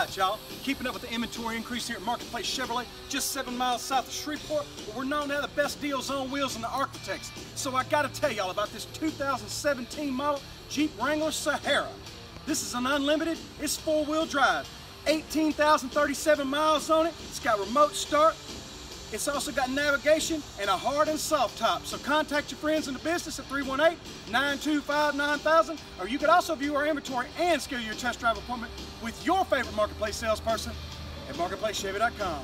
right, y'all. Keeping up with the inventory increase here at Marketplace Chevrolet, just seven miles south of Shreveport, where we're known to have the best deals on wheels in the ArkLaTex. So I gotta tell y'all about this 2017 model Jeep Wrangler Sahara. This is an unlimited, it's four-wheel drive. 18,037 miles on it, it's got remote start, it's also got navigation and a hard and soft top. So contact your friends in the business at 318-925-9000 or you could also view our inventory and schedule your test drive appointment with your favorite Marketplace salesperson at marketplacechevy.com.